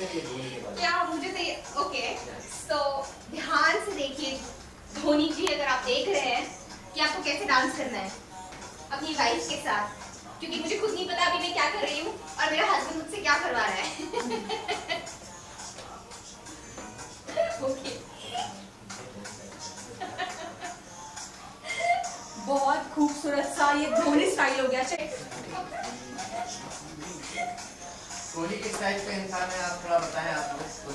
क्या मुझे तो ओके तो ध्यान से देखिए, धोनी जी, अगर आप देख रहे हैं कि आपको कैसे डांस करना है, अपनी वाइफ के साथ, क्योंकि मुझे खुद नहीं पता अभी मैं क्या कर रही हूँ और मेरा हस्बैंड मुझसे क्या करवा रहा है। बहुत खूबसूरत सा ये धोनी स्टाइल हो गया। चेक धोनी किस टाइप का इंसान है आप थोड़ा बताएँ आप लोग इसको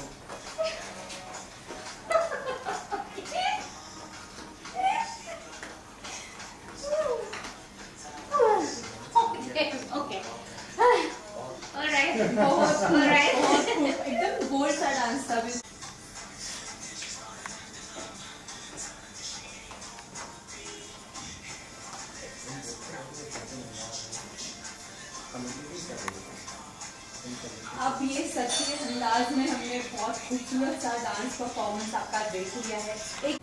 ओके ओके ऑलराइट ऑलराइट बहुत खूब एकदम बोल्ड सा डांस था अब ये सच्चे अंदाज में हमने बहुत खूबसूरत सा डांस परफॉर्मेंस आपका देख लिया है। एक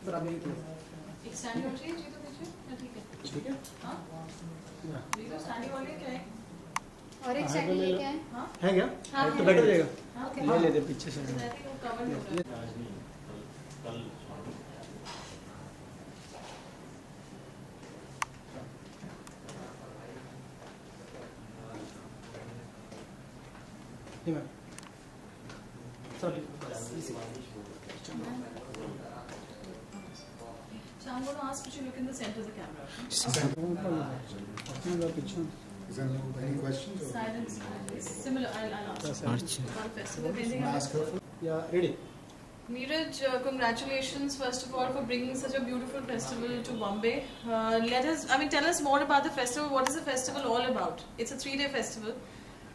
एक स्टैंडिंग हो चाहिए जी तो पीछे ठीक है। ठीक है। हाँ? जी तो स्टैंडिंग वाले क्या है? और एक सेकंड ये क्या है? हाँ। है क्या? हाँ, तो बैठ जाएगा हाँ ले लेते पीछे से। I think So I'm going to ask you to look in the center of the camera. Is there no, any questions? Silence. Similar. I'll, I'll ask. Confess. Yeah, ready. Neeraj, uh, congratulations first of all for bringing such a beautiful festival to Bombay. Uh, let us, I mean, tell us more about the festival. What is the festival all about? It's a three-day festival.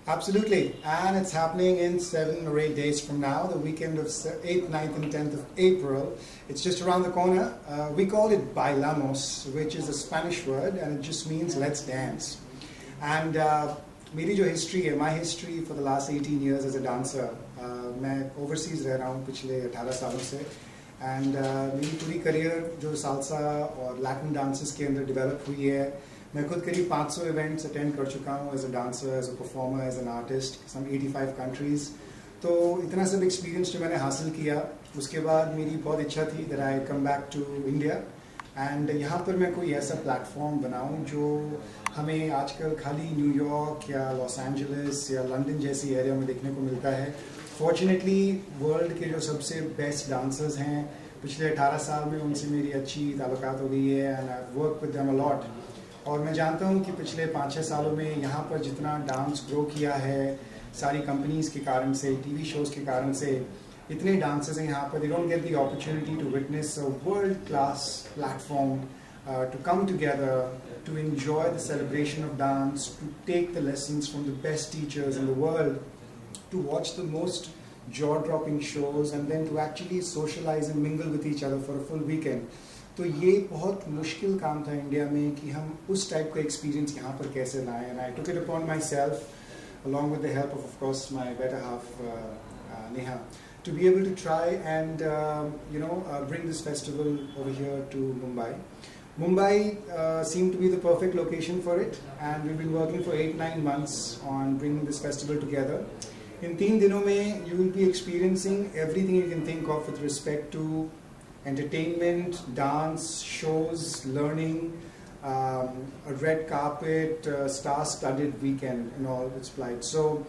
Absolutely, and it's happening in seven or eight days from now, the weekend of se- 8th, 9th, and 10th of April. It's just around the corner. Uh, we call it Bailamos, which is a Spanish word, and it just means let's dance. And uh, मेरी जो history है my history for the last 18 years as a dancer uh, मैं overseas रह रहा हूँ पिछले 18 सालों से एंड मेरी पूरी करियर जो सालसा और लैटिन डांसेस के अंदर डेवलप हुई है मैं खुद करीब 500 इवेंट्स अटेंड कर चुका हूँ as a dancer as a performer as an artist some 85 countries तो इतना सब एक्सपीरियंस जो मैंने हासिल किया, उसके बाद मेरी बहुत इच्छा थी that I come back to India and यहाँ पर मैं कोई ऐसा प्लेटफॉर्म बनाऊँ जो हमें आजकल खाली न्यूयॉर्क या लॉस एंजलिस या लंदन जैसी एरिया में देखने को मिलता है. फॉर्चुनेटली वर्ल्ड के जो सबसे बेस्ट डांसर्स हैं, पिछले 18 साल में उनसे मेरी अच्छी ताल्लुकात हो गई है and I work with them a lot और मैं जानता हूँ कि पिछले पाँच छः सालों में यहाँ पर जितना डांस ग्रो किया है, सारी कंपनीज़ के कारण से टी वी शोज़ के कारण से, इतने डांसर्स हैं यहाँ पर they don't get the opportunity to witness a world class platform to come together to enjoy the celebration of dance to take the lesson from the best teachers in the world to watch the most jaw dropping shows and then to actually socialize and mingle with each other for a full weekend. तो ये बहुत मुश्किल काम था India में कि हम उस टाइप का एक्सपीरियंस यहाँ पर कैसे लाएँ and I took it upon myself with the help of of course my better half uh, uh, to be able to try and um, you know uh, bring this festival over here to Mumbai. Mumbai uh, seemed to be the perfect location for it, and we've been working for eight nine months on bringing this festival together. In तीन दिनों में you will be experiencing everything you can think of with respect to entertainment, dance, shows, learning, um, a red carpet, uh, star-studded weekend and all its flight. So,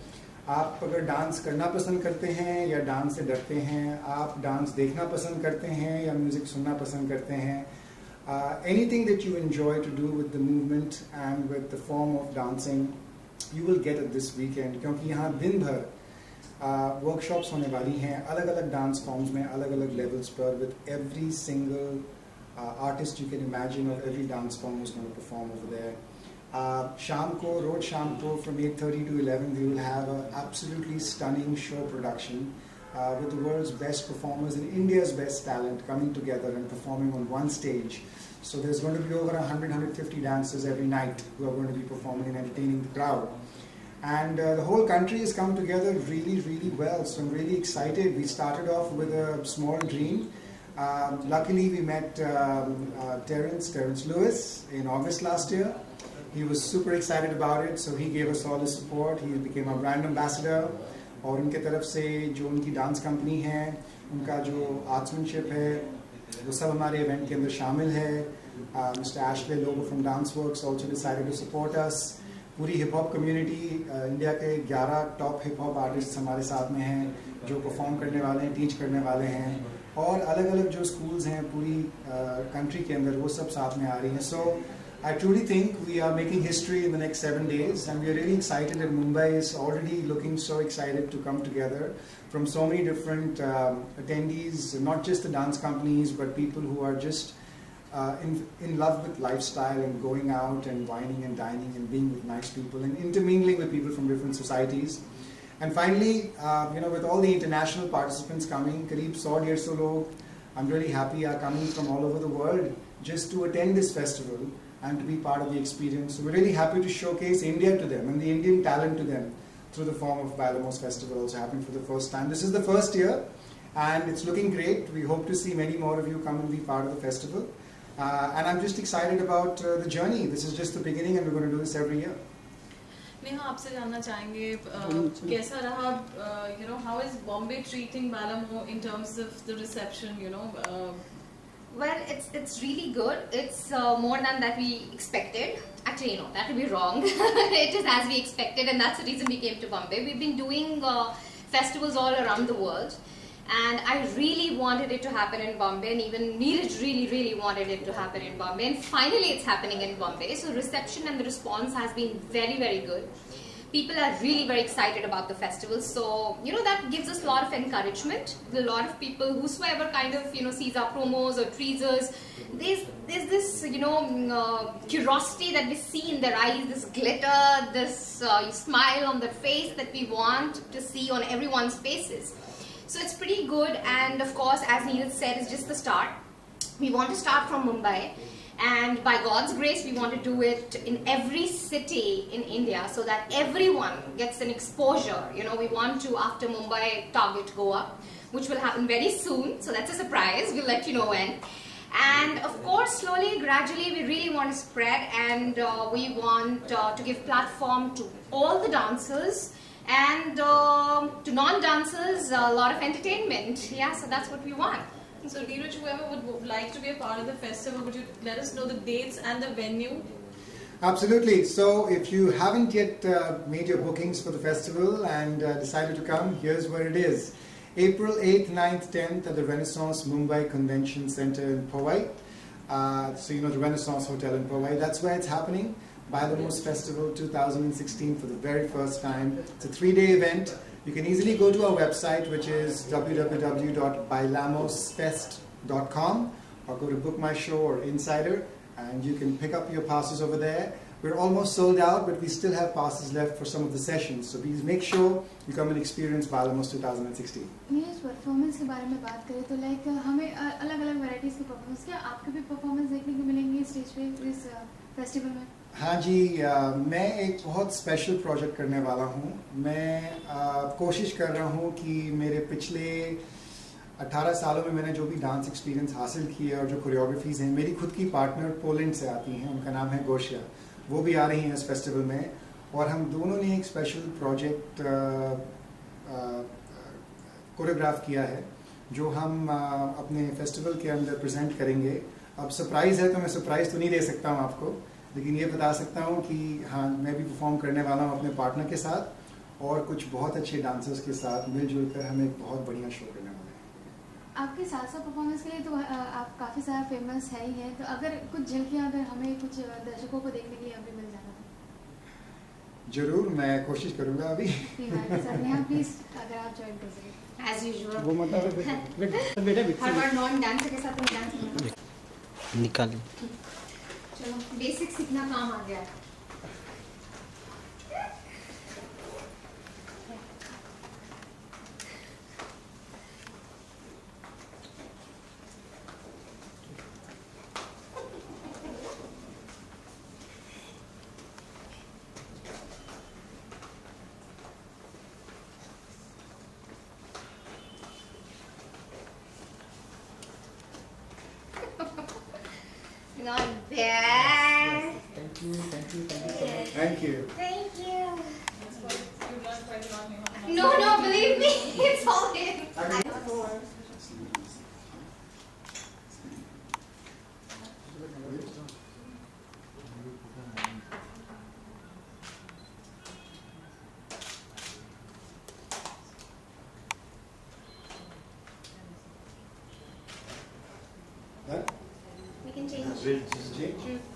आप अगर dance करना पसंद करते हैं या डांस से डरते हैं आप डांस देखना पसंद करते हैं या म्यूज़िक सुनना पसंद करते हैं anything that you enjoy to do with the movement and with the form of dancing you will get at this weekend क्योंकि यहाँ दिन भर वर्कशॉप्स होने वाली हैं अलग अलग डांस फॉर्म्स में अलग अलग लेवल्स पर with every single artist you can imagine और every dance form is going to perform over there शाम को रोज शाम को from 8:30 to 11 we will have an absolutely stunning show production uh, with the world's best performers and India's best talent coming together and performing on one stage. So there's going to be over 100, 150 dancers every night who are going to be performing and entertaining the crowd. And uh, the whole country has come together really, really well. So I'm really excited. We started off with a small dream. Um, luckily, we met um, uh, Terence, Terence Lewis, in August last year. He was super excited about it, so he gave us all his support. He became our brand ambassador. और उनके तरफ से जो उनकी dance company है उनका जो आर्ट्समैनशिप है वो सब हमारे इवेंट के अंदर शामिल है mister Ashley Lobo from dance works also पूरी हिप हॉप कम्युनिटी इंडिया के 11 टॉप हिप हॉप आर्टिस्ट हमारे साथ में हैं, जो परफॉर्म करने वाले हैं टीच करने वाले हैं। और अलग अलग जो स्कूल्स हैं पूरी uh, कंट्री के अंदर, वो सब साथ में आ रही हैं। So I truly think we are making history in the next seven days and we are really excited at Mumbai is already looking so excited to come together from so many different attendees not just the dance companies but people who are just uh, in, in love with lifestyle and going out and wining and dining and being with nice people and intermingling with people from different societies. And finally, uh, you know, with all the international participants coming, Kareeb 100 150 log, I'm really happy are coming from all over the world just to attend this festival and to be part of the experience. So we're really happy to showcase India to them and the Indian talent to them through the form of Bailamos Festival also happening for the first time. This is the first year and it's looking great. We hope to see many more of you come and be part of the festival. Uh, and I'm just excited about uh, the journey. This is just the beginning and we're going to do this every year. Neha आपसे जानना चाहेंगे uh, कैसा रहा you know how is Bombay treating बालामो in terms of the reception you know Well, it's it's really good. It's uh, more than that we expected. Actually, no, that would be wrong. it is as we expected, and that's the reason we came to Bombay. We've been doing uh, festivals all around the world, and I really wanted it to happen in Bombay, and even Neeraj really, really wanted it to happen in Bombay, and finally it's happening in Bombay. So reception and the response has been very, very good. People are really very excited about the festival, so you know that gives us a lot of encouragement. A lot of people, whosoever kind of you know sees our promos or teasers, there's there's this you know mm, uh, curiosity that we see in their eyes, this glitter, this uh, smile on their face that we want to see on everyone's faces. So it's pretty good, and of course, as Neil said, it's just the start. We want to start from Mumbai, and by God's grace, we want to do it in every city in India so that everyone gets an exposure. You know, we want to, after Mumbai, target Goa, which will happen very soon. So that's a surprise. We'll let you know when. And of course, slowly, gradually, we really want to spread and uh, we want uh, to give platform to all the dancers and uh, to non-dancers, a lot of entertainment. Yeah, so that's what we want. So, Neeraj, whoever would, would like to be a part of the festival, would you let us know the dates and the venue? Absolutely. So if you haven't yet uh, made your bookings for the festival and uh, decided to come, here's where it is. April 8th, 9th, 10th at the Renaissance Mumbai Convention Center in Powai. Uh, so you know the Renaissance Hotel in Powai. That's where it's happening. Bailamos Festival 2016 for the very first time. It's a three-day event. You can easily go to our website, which is www.bailamosfest.com, or go to Book My Show or Insider, and you can pick up your passes over there. We're almost sold out, but we still have passes left for some of the sessions. So please make sure you come and experience Bailamos 2016. Neeraj performance के बारे में बात करें तो like uh, हमें uh, अलग-अलग varieties के performance क्या आपके हाँ जी आ, मैं एक बहुत स्पेशल प्रोजेक्ट करने वाला हूँ। मैं आ, कोशिश कर रहा हूँ कि मेरे पिछले 18 सालों में मैंने जो भी डांस एक्सपीरियंस हासिल किए और जो कोरियोग्राफीज हैं मेरी खुद की पार्टनर पोलैंड से आती हैं उनका नाम है गोशिया। वो भी आ रही हैं इस फेस्टिवल में और हम दोनों ने एक स्पेशल प्रोजेक्ट कोरियोग्राफ किया है जो हम आ, अपने फेस्टिवल के अंदर प्रेजेंट करेंगे। अब सरप्राइज़ है तो मैं सरप्राइज़ तो नहीं दे सकता हूँ आपको। लेकिन ये बता सकता हूँ कि हाँ मैं भी परफॉर्म करने वाला हूँ अपने पार्टनर के साथ और कुछ बहुत अच्छे डांसर्स के साथ मिलजुल कर हम एक बहुत बढ़िया शो करने वाले हैं। आपके साथ साथ परफॉर्मेंस के लिए तो आप काफ़ी सारा फ़ेमस है ही है। तो अगर कुछ झलकियाँ अगर हमें कुछ दर्शकों को देखने के लिए अभी मिल जाना तो ज़रूर मैं कोशिश करूँगा अभी। ठीक सर नेहा प्लीज़ अगर आप ज्वाइन कर सकें। As usual. वो मतलब बेटा बेटा हर बार नॉन डांसर के साथ मैं डांस निकाली चलो बेसिक सीखना काम आ गया है Not bad. Thank you. Thank you. No, no, believe me, it's all him. Huh? We can change. Change it.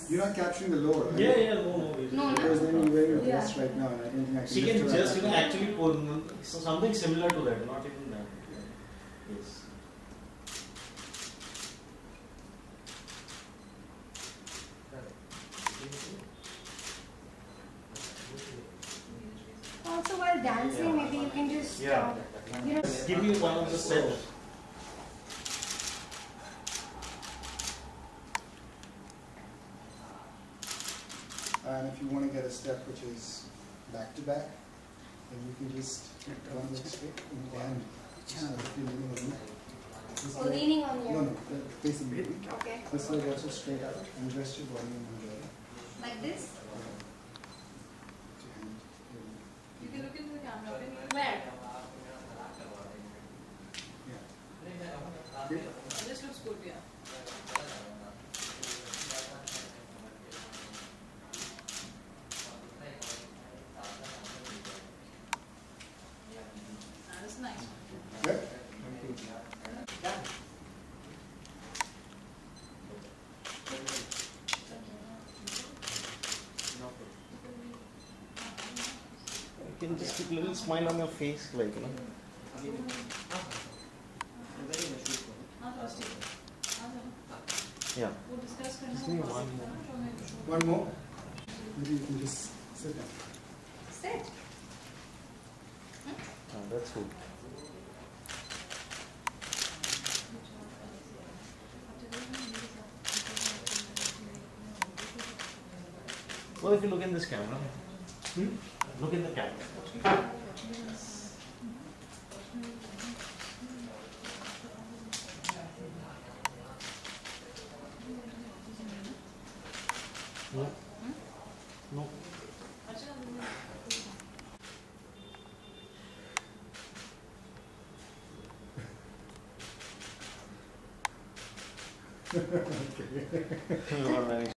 You're not capturing the lower, right? Yeah, yeah, no, no. No, no. Because then you're wearing a Yeah. dress right now, and I don't think I can She can just, you know, actually pull so something similar to that, not even that. Yes. Also, while dancing, maybe you can just. Uh, you know. Give me one of the steps. And if you want to get a step which is back to back, then you can just run it straight and just if you're leaning on me. This Oh, leg- leaning on No, your. no, the- facing me. Okay. This leg also straight out and rest your body on the other. Like this. you can look into the camera. Can you- Where? Yeah. This looks good, yeah. Ah, That's nice. Good? You can just keep a little smile on your face, like, you know. Yeah. Just one more. One more? Maybe you can just sit down. Sit? Hmm? That's cool. Well, if you look in this camera, hmm? look in the camera. Very